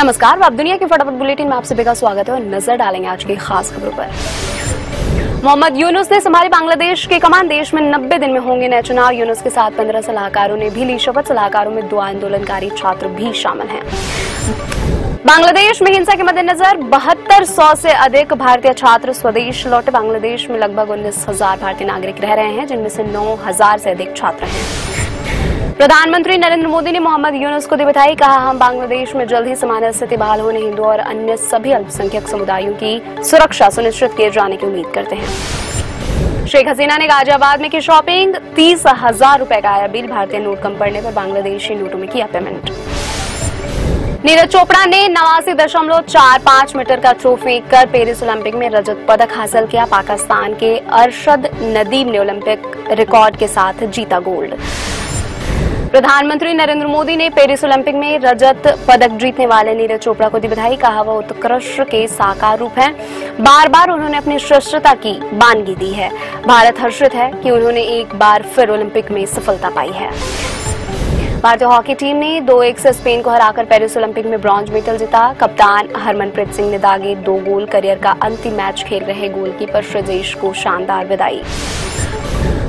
नमस्कार आप दुनिया के फटाफट बुलेटिन में आप सभी का स्वागत है और नज़र डालेंगे आज की खास खबरों पर। मोहम्मद यूनुस ने संभाली बांग्लादेश के कमान देश में 90 दिन में होंगे नए चुनाव। यूनुस के साथ 15 सलाहकारों ने भी ली शपथ। सलाहकारों में दो आंदोलनकारी छात्र भी शामिल हैं। बांग्लादेश में हिंसा के मद्देनजर बहत्तर सौ से अधिक भारतीय छात्र स्वदेश लौटे। बांग्लादेश में लगभग उन्नीस हज़ार भारतीय नागरिक रह रहे हैं, जिनमें से नौ हज़ार से अधिक छात्र हैं। प्रधानमंत्री नरेंद्र मोदी ने मोहम्मद यूनुस को दी बधाई, कहा, हम बांग्लादेश में जल्द ही सामान्य स्थिति बहाल होने हिंदू और अन्य सभी अल्पसंख्यक समुदायों की सुरक्षा सुनिश्चित किए जाने की उम्मीद करते हैं। शेख हसीना ने गाजियाबाद में की शॉपिंग, तीस हज़ार रूपए का आया बिल, भारतीय नोट कम पड़ने पर बांग्लादेशी नोटों में किया पेमेंट। नीरज चोपड़ा ने नवासी दशमलव चार पाँच मीटर का थ्रो फेंक कर पेरिस ओलंपिक में रजत पदक हासिल किया। पाकिस्तान के अरशद नदीम ने ओलंपिक रिकॉर्ड के साथ जीता गोल्ड। प्रधानमंत्री नरेंद्र मोदी ने पेरिस ओलंपिक में रजत पदक जीतने वाले नीरज चोपड़ा को दी बधाई। कहा वह उत्कृष्ट के साकार रूप हैं। बार बार उन्होंने अपनी श्रेष्ठता की बानगी दी है। भारत हर्षित है कि उन्होंने एक बार फिर ओलंपिक में सफलता पाई है। भारतीय हॉकी टीम ने दो एक से स्पेन को हराकर पेरिस ओलंपिक में ब्रॉन्ज मेडल जीता। कप्तान हरमनप्रीत सिंह ने दागे दो गोल। करियर का अंतिम मैच खेल रहे गोलकीपर श्रजेश को शानदार विदाई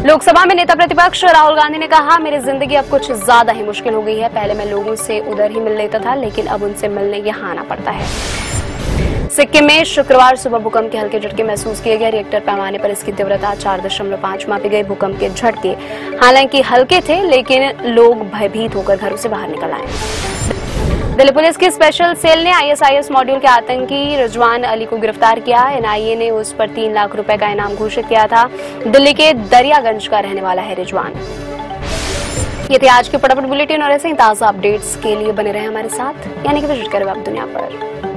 लोकसभा में नेता प्रतिपक्ष राहुल गांधी ने कहा, मेरी ज़िंदगी अब कुछ ज़्यादा ही मुश्किल हो गई है। पहले मैं लोगों से उधर ही मिल लेता था, लेकिन अब उनसे मिलने यहाँ आना पड़ता है। सिक्किम में शुक्रवार सुबह भूकंप के हल्के झटके महसूस किए गए। रिएक्टर पैमाने पर इसकी तीव्रता चार दशमलव पाँच मापी गई। भूकंप के झटके हालाँकि हल्के थे, लेकिन लोग भयभीत होकर घरों से बाहर निकल आए। दिल्ली पुलिस की स्पेशल सेल ने आईएसआईएस मॉड्यूल के आतंकी रिजवान अली को गिरफ़्तार किया। एनआईए ने उस पर तीन लाख रुपए का इनाम घोषित किया था। दिल्ली के दरियागंज का रहने वाला है रिजवान। ये थे आज के फटाफट बुलेटिन और ऐसे ही ताज़ा अपडेट्स के लिए बने रहे हमारे साथ। यानी कि विज़िट करें आप दुनिया पर।